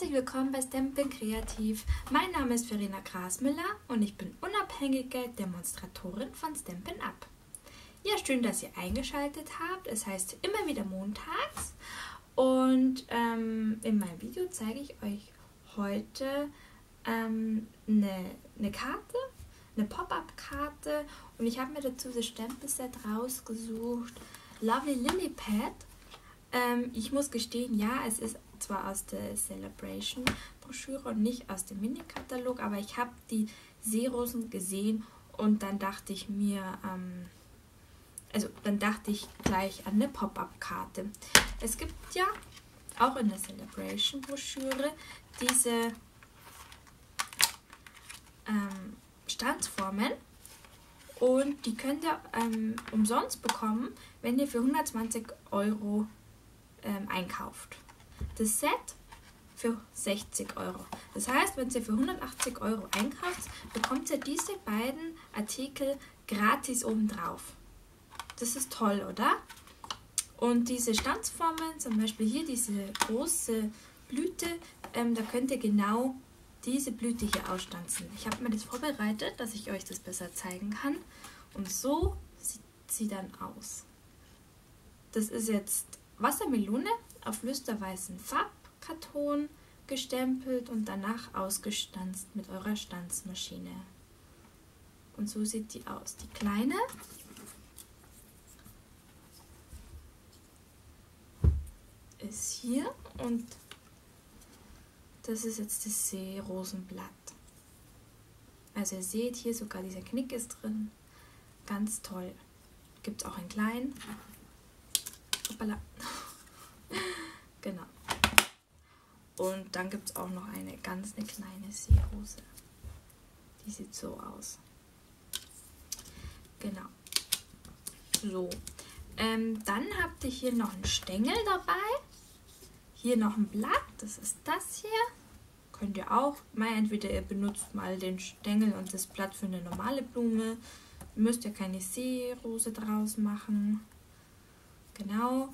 Herzlich willkommen bei Stampin' Kreativ. Mein Name ist Verena Grasmüller und ich bin unabhängige Demonstratorin von Stampin' Up. Ja, schön, dass ihr eingeschaltet habt. Es heißt immer wieder montags und ähm, in meinem Video zeige ich euch heute ähm, eine, eine Karte, eine Pop-Up-Karte und ich habe mir dazu das Stempelset rausgesucht. Lovely Lily Pad. Ähm, ich muss gestehen, ja, es ist zwar aus der Celebration Broschüre und nicht aus dem Mini-Katalog, aber ich habe die Seerosen gesehen und dann dachte ich mir, ähm, also dann dachte ich gleich an eine Pop-Up-Karte. Es gibt ja auch in der Celebration Broschüre diese ähm, Standsformen und die könnt ihr ähm, umsonst bekommen, wenn ihr für 120 Euro ähm, einkauft das Set für 60 Euro. Das heißt, wenn ihr für 180 Euro einkauft, bekommt ihr diese beiden Artikel gratis obendrauf. Das ist toll, oder? Und diese Stanzformen, zum Beispiel hier diese große Blüte, ähm, da könnt ihr genau diese Blüte hier ausstanzen. Ich habe mir das vorbereitet, dass ich euch das besser zeigen kann. Und so sieht sie dann aus. Das ist jetzt Wassermelone auf lüsterweißen Farbkarton gestempelt und danach ausgestanzt mit eurer Stanzmaschine. Und so sieht die aus. Die kleine ist hier und das ist jetzt das Seerosenblatt. Also ihr seht hier sogar dieser Knick ist drin. Ganz toll. Gibt es auch in klein. Hoppala. genau. Und dann gibt es auch noch eine ganz eine kleine Seerose. Die sieht so aus. Genau. So. Ähm, dann habt ihr hier noch einen Stängel dabei. Hier noch ein Blatt. Das ist das hier. Könnt ihr auch mal entweder ihr benutzt mal den Stängel und das Blatt für eine normale Blume. Ihr müsst ja keine Seerose draus machen. Genau.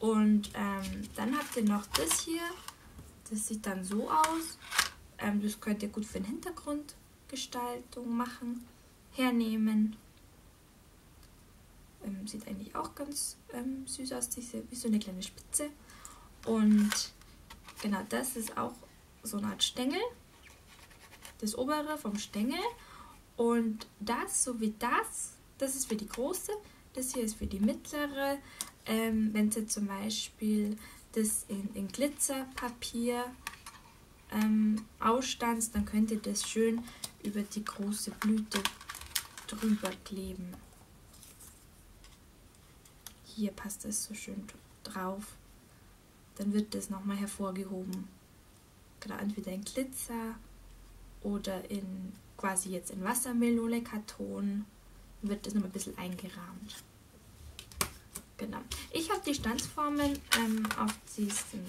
Und ähm, dann habt ihr noch das hier. Das sieht dann so aus. Ähm, das könnt ihr gut für eine Hintergrundgestaltung machen. Hernehmen. Ähm, sieht eigentlich auch ganz ähm, süß aus, diese, wie so eine kleine Spitze. Und genau, das ist auch so eine Art Stängel. Das obere vom Stängel. Und das sowie das, das ist für die große, das hier ist für die mittlere, ähm, wenn Sie zum Beispiel das in, in Glitzerpapier ähm, ausstanzt, dann könnt ihr das schön über die große Blüte drüber kleben. Hier passt es so schön drauf. Dann wird das nochmal hervorgehoben. Genau, entweder in Glitzer oder in quasi jetzt in Wassermelone-Karton wird das nochmal ein bisschen eingerahmt. Genau. Ich habe die Stanzformen ähm, auf, diesen,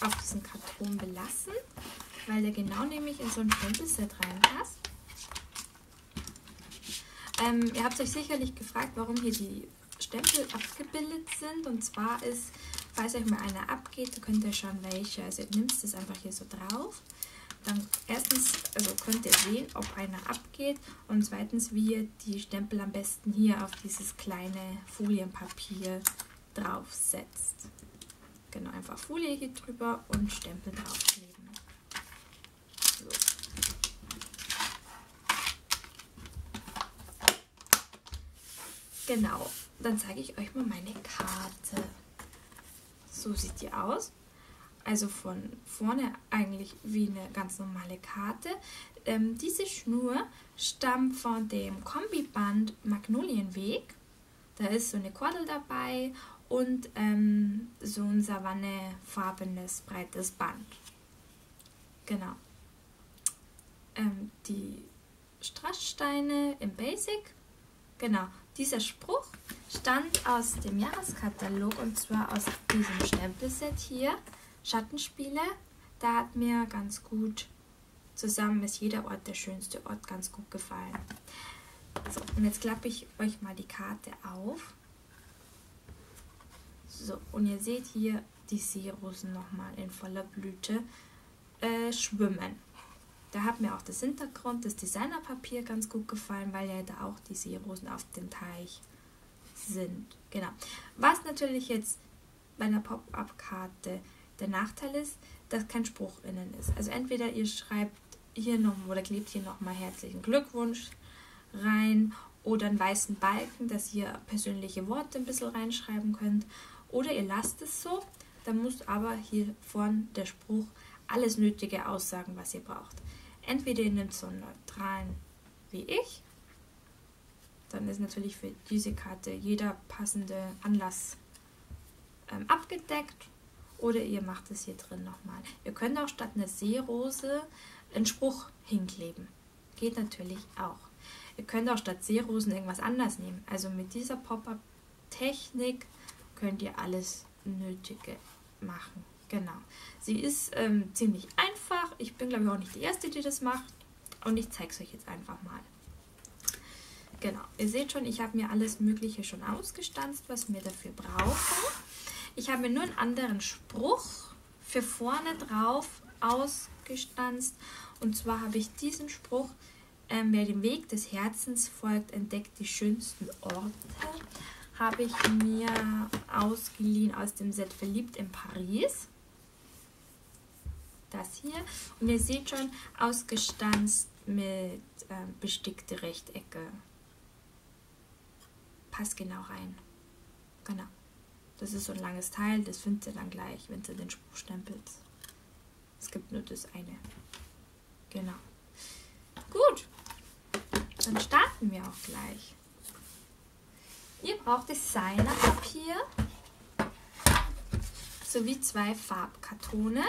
auf diesen Karton belassen, weil der genau nämlich in so ein Stempelset reinpasst. Ähm, ihr habt euch sicherlich gefragt, warum hier die Stempel abgebildet sind. Und zwar ist, falls euch mal einer abgeht, könnt ihr schauen, welche. Also ihr nehmt es einfach hier so drauf. Dann erstens also könnt ihr sehen, ob einer abgeht und zweitens, wie ihr die Stempel am besten hier auf dieses kleine Folienpapier draufsetzt. Genau, einfach Folie hier drüber und Stempel draufkleben. So. Genau, dann zeige ich euch mal meine Karte. So sieht die aus also von vorne eigentlich wie eine ganz normale Karte. Ähm, diese Schnur stammt von dem Kombiband Magnolienweg. Da ist so eine Kordel dabei und ähm, so ein savannefarbenes breites Band. Genau. Ähm, die Strasssteine im Basic. Genau, dieser Spruch stammt aus dem Jahreskatalog und zwar aus diesem Stempelset hier. Schattenspiele, da hat mir ganz gut zusammen ist jeder Ort der schönste Ort ganz gut gefallen. So, und jetzt klappe ich euch mal die Karte auf. So, und ihr seht hier die Seerosen nochmal in voller Blüte. äh, Schwimmen. Da hat mir auch das Hintergrund, das Designerpapier ganz gut gefallen, weil ja da auch die Seerosen auf dem Teich sind. Genau. Was natürlich jetzt bei einer Pop-up-Karte der Nachteil ist, dass kein Spruch innen ist. Also entweder ihr schreibt hier noch oder klebt hier nochmal herzlichen Glückwunsch rein oder einen weißen Balken, dass ihr persönliche Worte ein bisschen reinschreiben könnt. Oder ihr lasst es so, dann muss aber hier vorne der Spruch alles Nötige aussagen, was ihr braucht. Entweder ihr nehmt so einen neutralen wie ich, dann ist natürlich für diese Karte jeder passende Anlass ähm, abgedeckt. Oder ihr macht es hier drin nochmal. Ihr könnt auch statt einer Seerose einen Spruch hinkleben. Geht natürlich auch. Ihr könnt auch statt Seerosen irgendwas anders nehmen. Also mit dieser Pop-Up-Technik könnt ihr alles Nötige machen. Genau. Sie ist ähm, ziemlich einfach. Ich bin, glaube ich, auch nicht die Erste, die das macht. Und ich zeige es euch jetzt einfach mal. Genau. Ihr seht schon, ich habe mir alles Mögliche schon ausgestanzt, was wir dafür brauchen. Ich habe mir nur einen anderen Spruch für vorne drauf ausgestanzt. Und zwar habe ich diesen Spruch, ähm, wer dem Weg des Herzens folgt, entdeckt die schönsten Orte habe ich mir ausgeliehen aus dem Set Verliebt in Paris. Das hier. Und ihr seht schon, ausgestanzt mit äh, bestickte Rechtecke. Passt genau rein. Genau. Das ist so ein langes Teil, das findet ihr dann gleich, wenn ihr den Spruch stempelt. Es gibt nur das eine. Genau. Gut. Dann starten wir auch gleich. Ihr braucht Designerpapier sowie zwei Farbkartone.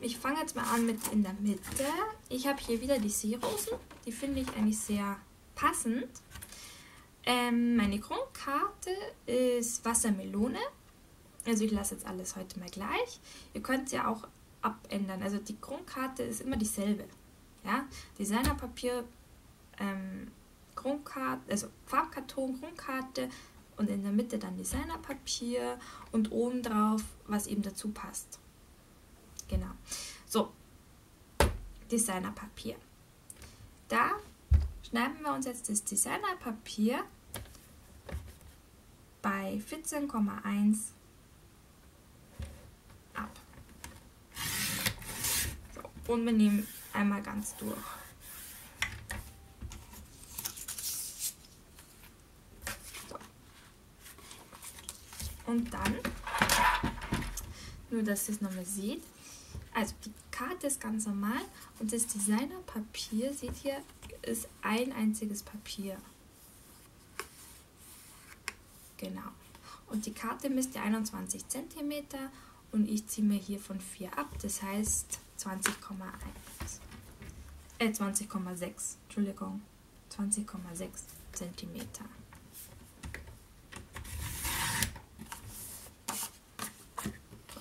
Ich fange jetzt mal an mit in der Mitte. Ich habe hier wieder die Seerosen. Die finde ich eigentlich sehr passend. Ähm, meine Grundkarte ist Wassermelone. Also ich lasse jetzt alles heute mal gleich. Ihr könnt ja auch abändern. Also die Grundkarte ist immer dieselbe. Ja? Designerpapier ähm, Grundkarte, also Farbkarton, Grundkarte und in der Mitte dann Designerpapier und oben drauf, was eben dazu passt. Genau. So, Designerpapier. Da schneiden wir uns jetzt das Designerpapier bei 14,1 ab. So, und wir nehmen einmal ganz durch. Und dann, nur dass ihr es nochmal seht, also die Karte ist ganz normal und das Designerpapier, seht ihr, ist ein einziges Papier. Genau. Und die Karte misst ja 21 cm und ich ziehe mir hier von 4 ab, das heißt 20,1. Äh, 20,6, Entschuldigung, 20,6 cm.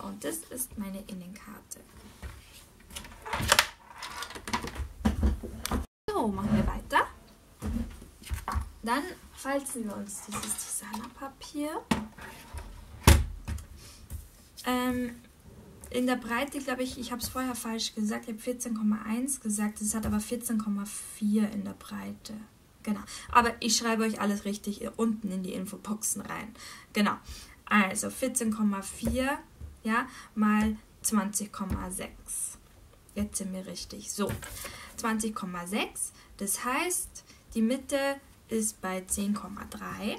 Und das ist meine Innenkarte. So, machen wir weiter. Dann falzen wir uns dieses Designerpapier. Ähm, in der Breite, glaube ich, ich habe es vorher falsch gesagt, ich habe 14,1 gesagt, es hat aber 14,4 in der Breite. Genau. Aber ich schreibe euch alles richtig unten in die Infoboxen rein. Genau. Also 14,4 ja, mal 20,6. Jetzt sind wir richtig. So, 20,6, das heißt, die Mitte ist bei 10,3.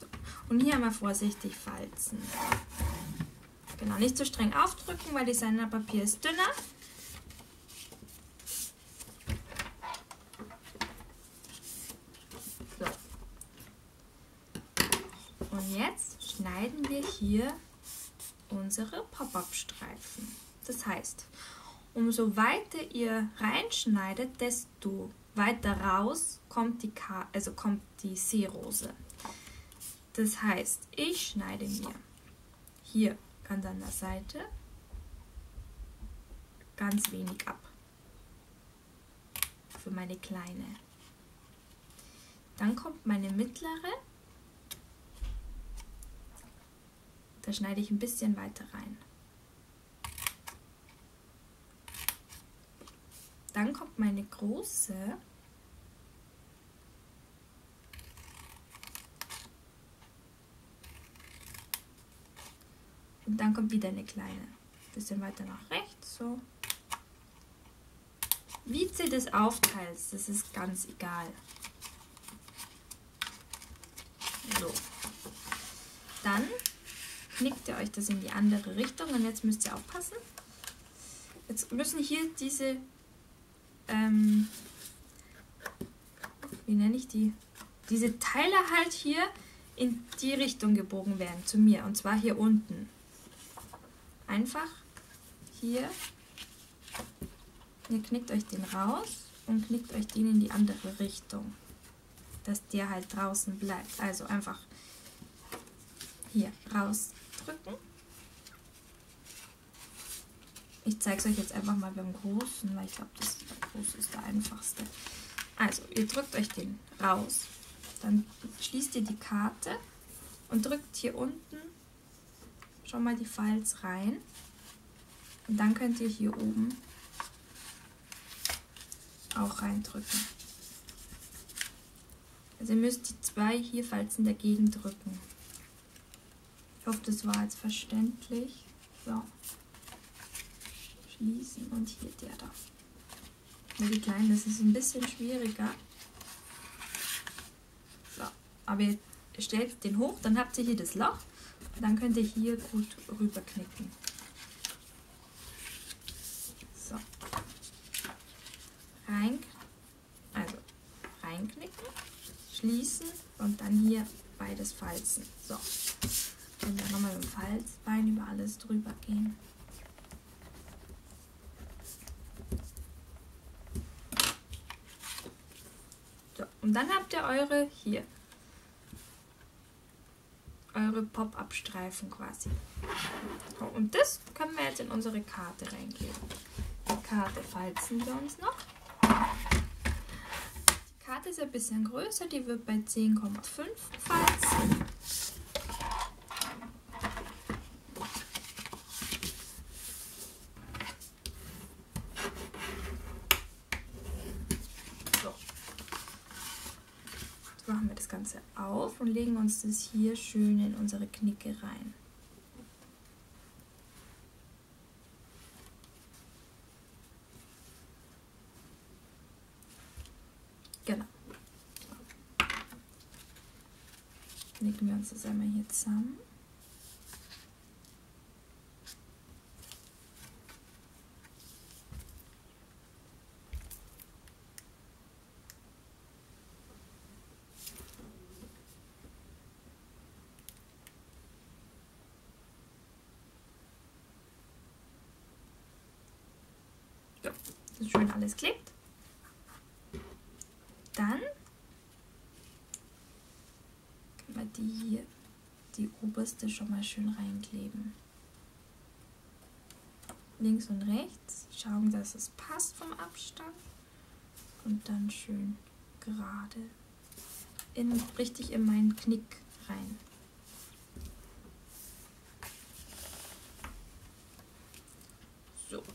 So. Und hier einmal vorsichtig falzen. Genau, nicht so streng aufdrücken, weil Designerpapier ist dünner. Und jetzt schneiden wir hier unsere Pop-up-Streifen. Das heißt, umso weiter ihr reinschneidet, desto weiter raus kommt die, Ka also kommt die Seerose. Das heißt, ich schneide mir hier ganz an der Seite ganz wenig ab. Für meine kleine. Dann kommt meine mittlere Da schneide ich ein bisschen weiter rein. Dann kommt meine große. Und dann kommt wieder eine kleine. Bisschen weiter nach rechts, so. Wie du das aufteilst, das ist ganz egal. So. Dann knickt ihr euch das in die andere Richtung und jetzt müsst ihr aufpassen. Jetzt müssen hier diese, ähm, wie nenne ich die? Diese Teile halt hier in die Richtung gebogen werden, zu mir. Und zwar hier unten. Einfach hier. Ihr knickt euch den raus und knickt euch den in die andere Richtung. Dass der halt draußen bleibt. Also einfach hier rausdrücken. Ich zeige es euch jetzt einfach mal beim Großen, weil ich glaube, das Große ist der einfachste. Also, ihr drückt euch den raus. Dann schließt ihr die Karte und drückt hier unten schon mal die Falz rein. Und dann könnt ihr hier oben auch reindrücken. Also ihr müsst die zwei hier Falzen dagegen drücken. Ich hoffe, das war jetzt verständlich. So. Schließen und hier der da. Nur die kleinen, das ist ein bisschen schwieriger. So. Aber ihr stellt den hoch, dann habt ihr hier das Loch. Dann könnt ihr hier gut rüberknicken. So. Rein, also reinknicken, schließen und dann hier beides falzen. So. Und dann nochmal mit dem Falzbein über alles drüber gehen. Und dann habt ihr eure hier. Eure Pop-Up-Streifen quasi. So, und das können wir jetzt in unsere Karte reingeben. Die Karte falzen wir uns noch. Die Karte ist ein bisschen größer, die wird bei 10,5 falzen. machen wir das Ganze auf und legen uns das hier schön in unsere Knicke rein. Genau. Knicken wir uns das einmal hier zusammen. So schön alles klebt. Dann können wir die hier, die oberste schon mal schön reinkleben. Links und rechts schauen, dass es passt vom Abstand und dann schön gerade in, richtig in meinen Knick rein.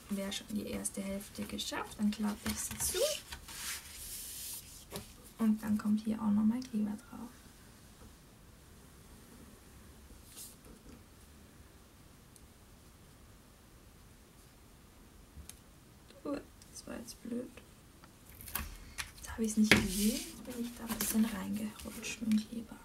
Wäre schon die erste Hälfte geschafft. Dann klappe ich sie zu. Und dann kommt hier auch nochmal Kleber drauf. Das war jetzt blöd. Jetzt habe ich es nicht gesehen. Bin ich da ein bisschen reingerutscht mit dem Kleber.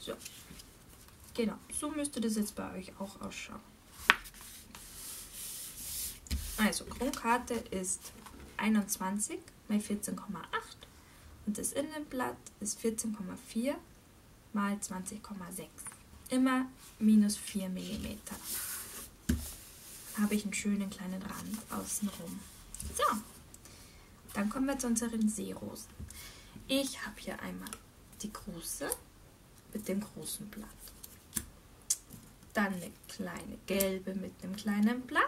So. Genau, so müsste das jetzt bei euch auch ausschauen. Also, Grundkarte ist 21 mal 14,8 und das Innenblatt ist 14,4 mal 20,6. Immer minus 4 mm. Habe ich einen schönen kleinen Rand außenrum. So, dann kommen wir zu unseren Seerosen. Ich habe hier einmal die große mit dem großen Blatt. Dann eine kleine gelbe mit einem kleinen Blatt,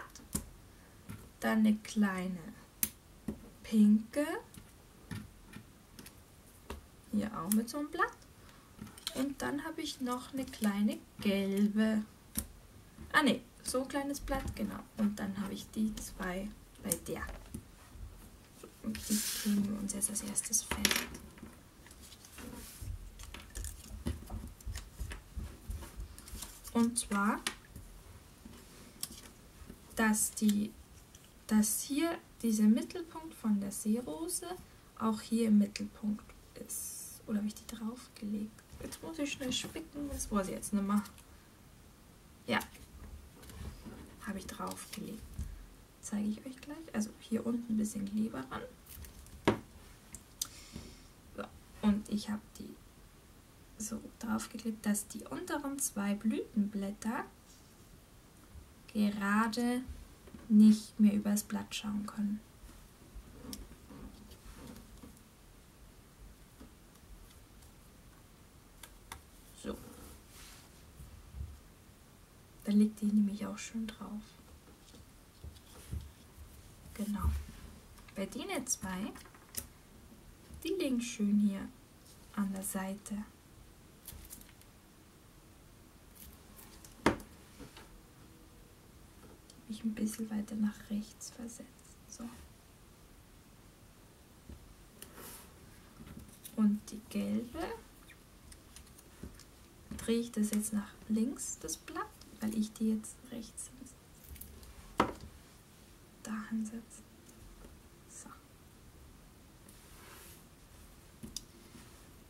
dann eine kleine pinke, hier auch mit so einem Blatt. Und dann habe ich noch eine kleine gelbe, ah ne, so ein kleines Blatt, genau, und dann habe ich die zwei bei der. Und die kleben wir uns jetzt als erstes fest. Und zwar, dass, die, dass hier dieser Mittelpunkt von der Seerose auch hier im Mittelpunkt ist. Oder habe ich die draufgelegt? Jetzt muss ich schnell spicken, das weiß ich jetzt nicht mehr. Ja, habe ich draufgelegt. Zeige ich euch gleich. Also hier unten ein bisschen Kleber ran. So, und ich habe die so draufgeklebt, dass die unteren zwei Blütenblätter gerade nicht mehr übers Blatt schauen können. So. Da liegt die nämlich auch schön drauf. Genau. Bei denen zwei, die liegen schön hier an der Seite. Mich ein bisschen weiter nach rechts versetzt. So. Und die gelbe drehe ich das jetzt nach links, das Blatt, weil ich die jetzt rechts da hinsetze. So.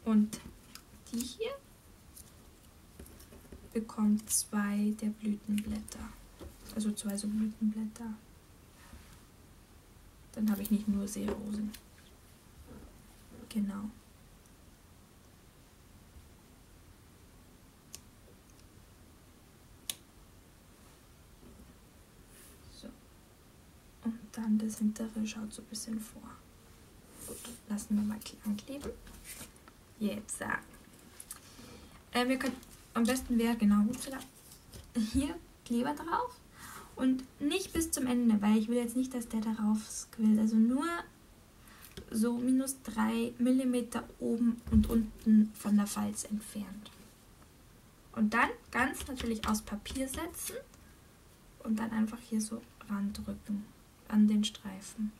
Und die hier bekommt zwei der Blütenblätter. Also zwei so Blütenblätter. Dann habe ich nicht nur Seerosen. Genau. So. Und dann das hintere schaut so ein bisschen vor. Gut, lassen wir mal ankleben. Jetzt. Äh, wir können, am besten wäre genau hier Kleber drauf und nicht bis zum Ende, weil ich will jetzt nicht, dass der darauf squillt. Also nur so minus 3 mm oben und unten von der Falz entfernt. Und dann ganz natürlich aus Papier setzen und dann einfach hier so randrücken an den Streifen.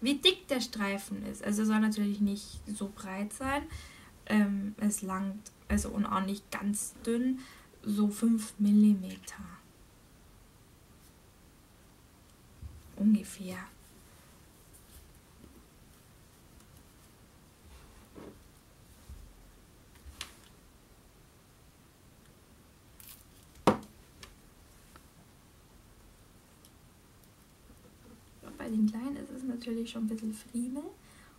Wie dick der Streifen ist, also soll natürlich nicht so breit sein. Ähm, es langt, also und auch nicht ganz dünn, so 5 mm. Ungefähr. Bei den kleinen ist es natürlich schon ein bisschen Friemel.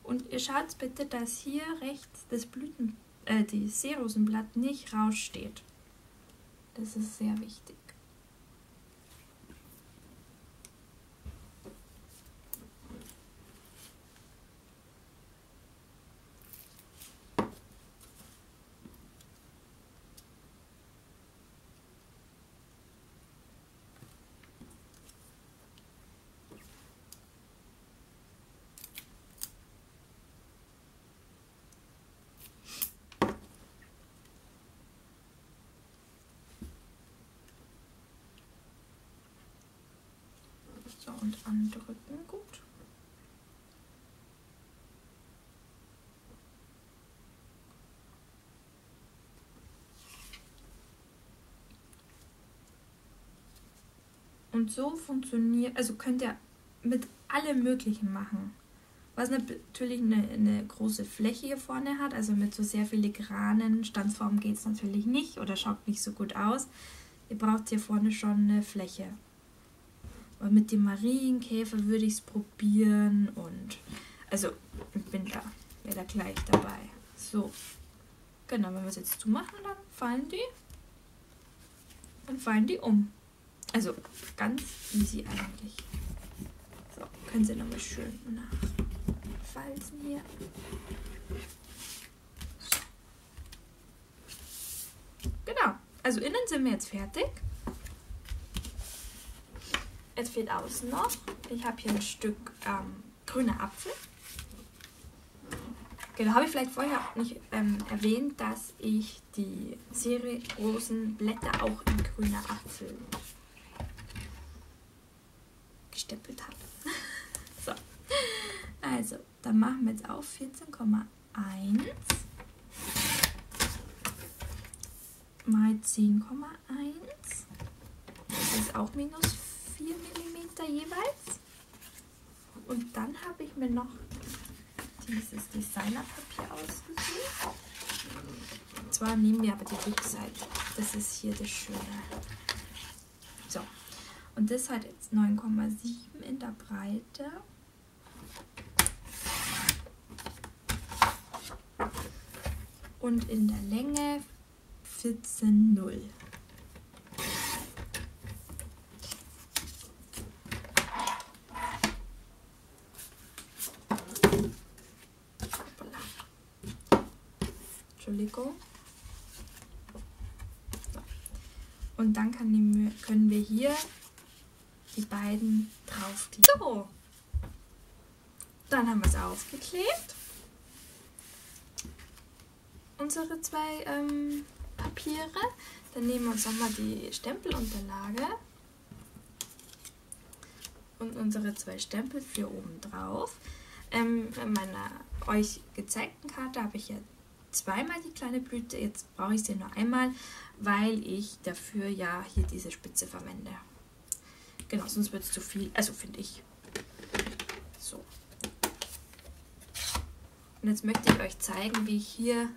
Und ihr schaut bitte, dass hier rechts das Blüten, äh, die Seerosenblatt nicht raussteht. Das ist sehr wichtig. So, und andrücken. Gut. Und so funktioniert, also könnt ihr mit allem Möglichen machen. Was natürlich eine, eine große Fläche hier vorne hat, also mit so sehr filigranen Stanzformen geht es natürlich nicht oder schaut nicht so gut aus. Ihr braucht hier vorne schon eine Fläche. Und mit dem Marienkäfer würde ich es probieren und also ich bin da, wäre da gleich dabei. So, genau, wenn wir es jetzt zumachen, dann fallen die, dann fallen die um. Also ganz easy eigentlich. So, können Sie nochmal schön nachfalzen hier. Genau, Also innen sind wir jetzt fertig. Jetzt fehlt außen noch. Ich habe hier ein Stück ähm, grüner Apfel. Genau, habe ich vielleicht vorher nicht ähm, erwähnt, dass ich die Serie-Rosenblätter auch in grüner Apfel gestempelt habe. so, also, dann machen wir jetzt auf 14,1 mal 10,1. Das ist auch minus 4 mm jeweils. Und dann habe ich mir noch dieses Designerpapier ausgesucht. Und zwar nehmen wir aber die Rückseite. Das ist hier das Schöne. So. Und das hat jetzt 9,7 in der Breite. Und in der Länge 14,0. Entschuldigung. Und dann können wir hier die beiden draufkleben. So, dann haben wir es aufgeklebt. Unsere zwei ähm, Papiere. Dann nehmen wir uns nochmal die Stempelunterlage und unsere zwei Stempel für oben drauf. Ähm, in meiner euch gezeigten Karte habe ich jetzt zweimal die kleine Blüte. Jetzt brauche ich sie nur einmal, weil ich dafür ja hier diese Spitze verwende. Genau, sonst wird es zu viel. Also finde ich. So. Und jetzt möchte ich euch zeigen, wie ich hier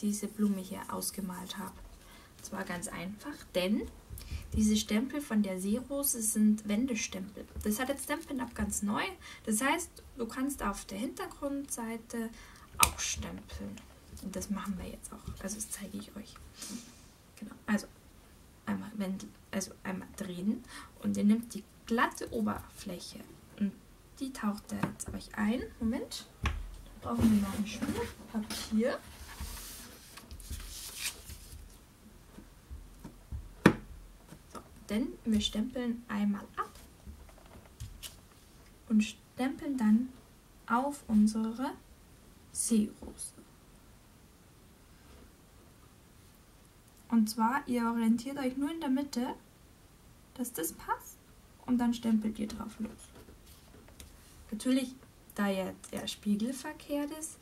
diese Blume hier ausgemalt habe. Das war ganz einfach, denn diese Stempel von der Seerose sind Wendestempel. Das hat jetzt Stampin' Up ganz neu. Das heißt, du kannst auf der Hintergrundseite auch stempeln. Und das machen wir jetzt auch. Also das zeige ich euch. Genau. Also einmal, Wendel, also einmal drehen und ihr nimmt die glatte Oberfläche und die taucht da jetzt euch ein. Moment. Brauchen wir noch ein Stück Papier. So, denn wir stempeln einmal ab und stempeln dann auf unsere Seerose. Und zwar, ihr orientiert euch nur in der Mitte, dass das passt und dann stempelt ihr drauf los. Natürlich, da ja der Spiegel verkehrt ist,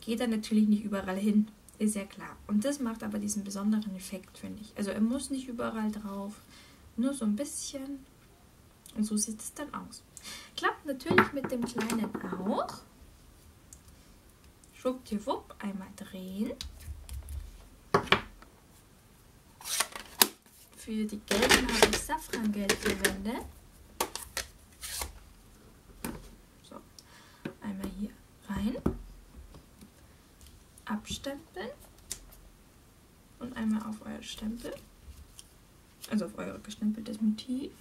geht er natürlich nicht überall hin, ist ja klar. Und das macht aber diesen besonderen Effekt, finde ich. Also er muss nicht überall drauf, nur so ein bisschen. Und so sieht es dann aus. Klappt natürlich mit dem kleinen auch. Schwuppdiwupp, einmal drehen. Für die gelben habe ich Safrangelb verwendet. So, einmal hier rein. Abstempeln. Und einmal auf euer Stempel. Also auf euer gestempeltes Motiv.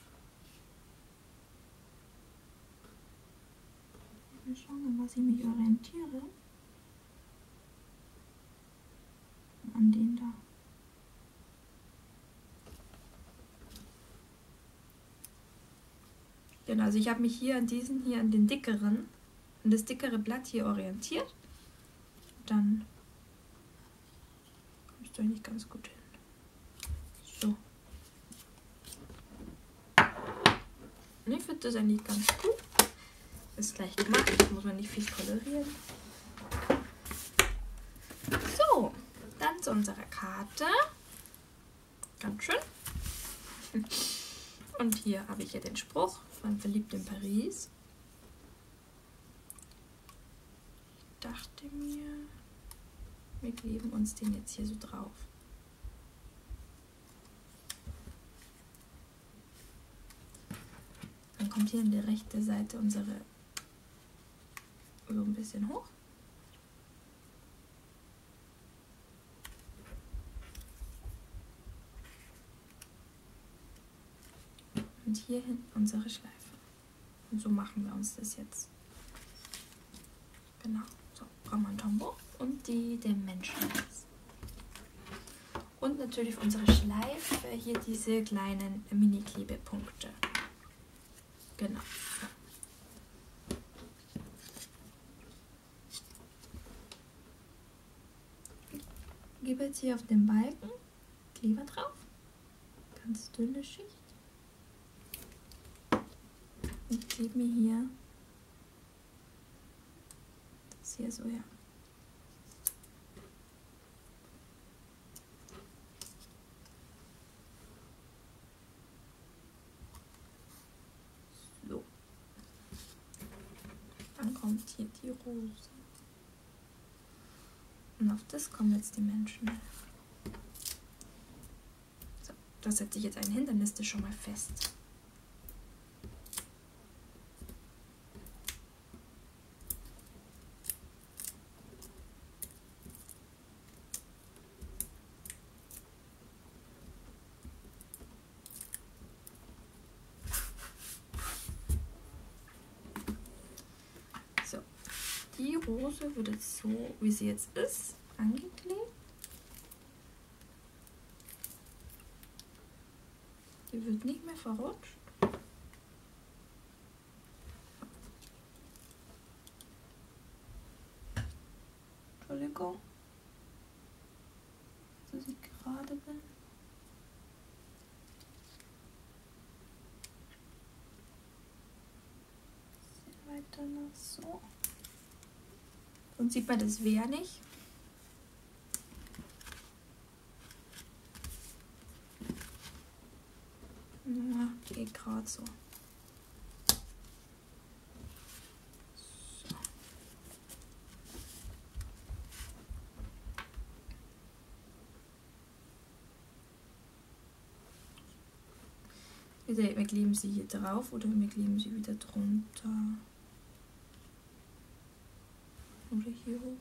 Mal schauen, an was ich mich orientiere. An den da. Genau, also ich habe mich hier an diesen, hier an den dickeren, an das dickere Blatt hier orientiert. Dann kommst du eigentlich ganz gut hin. So. Und ich finde das eigentlich ganz gut. Ist gleich gemacht, muss man nicht viel kolorieren. So, dann zu unserer Karte. Ganz schön. Und hier habe ich ja den Spruch von Verliebt in Paris. Ich dachte mir, wir kleben uns den jetzt hier so drauf. Dann kommt hier an der rechten Seite unsere so ein bisschen hoch. Und hierhin unsere Schleife. Und so machen wir uns das jetzt. Genau. So, brauchen wir ein Tombo und die den Menschen. Und natürlich unsere Schleife hier diese kleinen Mini-Klebepunkte. Genau. Gebe jetzt hier auf den Balken Kleber drauf. Ganz dünne Schicht. Und klebe mir hier das hier so her. kommt hier die Rose. Und auf das kommen jetzt die Menschen. So, da setze ich jetzt ein Hindernis schon mal fest. Wird jetzt so, wie sie jetzt ist, angeklebt. Die wird nicht mehr verrutscht. Entschuldigung, dass ich gerade bin. weiter noch so. Und sieht man das Wehr nicht. Ja, geht gerade so. Wieder, wir kleben sie hier drauf oder wir kleben sie wieder drunter oder hier hoch.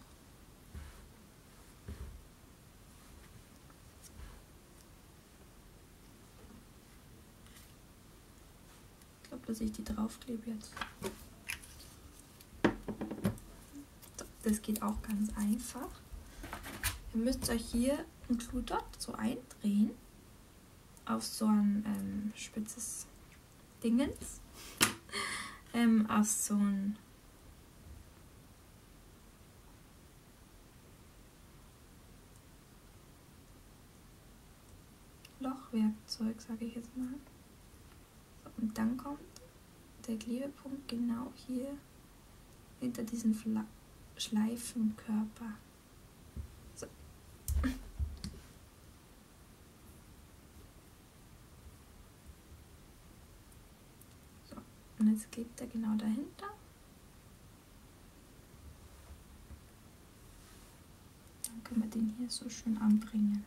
Ich glaube, dass ich die draufklebe jetzt. Das geht auch ganz einfach. Ihr müsst euch hier ein Kludot so eindrehen auf so ein ähm, spitzes Dingens. ähm, auf so ein Lochwerkzeug, sage ich jetzt mal. So, und dann kommt der Klebepunkt genau hier hinter diesen Fla Schleifenkörper. So. Und jetzt klebt er genau dahinter. Dann können wir den hier so schön anbringen.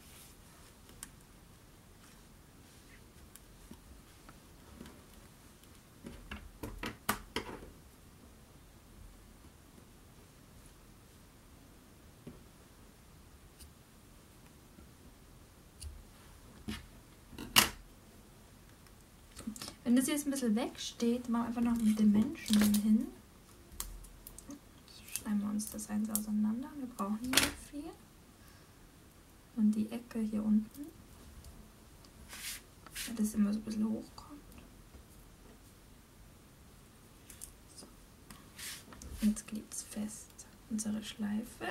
Wenn das jetzt ein bisschen wegsteht, machen wir einfach noch den Menschen hin. Schneiden wir uns das eins auseinander. Wir brauchen nicht viel. Und die Ecke hier unten, weil das immer so ein bisschen hochkommt. So. Jetzt klebt es fest. Unsere Schleife.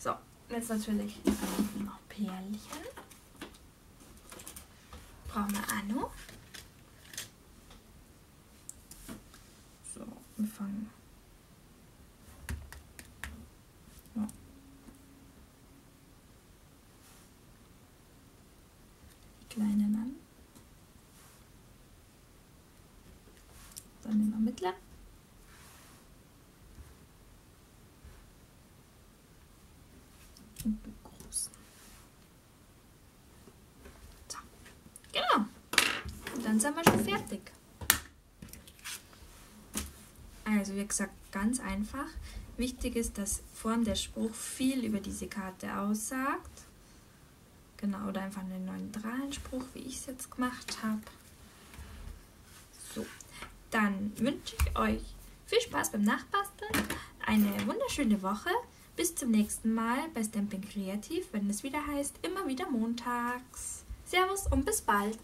So, jetzt natürlich noch Perlchen. Brauchen wir auch noch. anfangen. Ja. Die kleinen an. Dann wir mittler. Und. So. Genau. Dann sind wir schon fertig. Also wie gesagt, ganz einfach. Wichtig ist, dass vorn der Spruch viel über diese Karte aussagt. Genau, oder einfach einen neutralen Spruch, wie ich es jetzt gemacht habe. So, dann wünsche ich euch viel Spaß beim Nachbasteln, eine wunderschöne Woche Bis zum nächsten Mal bei Stamping Kreativ, wenn es wieder heißt, immer wieder montags. Servus und bis bald!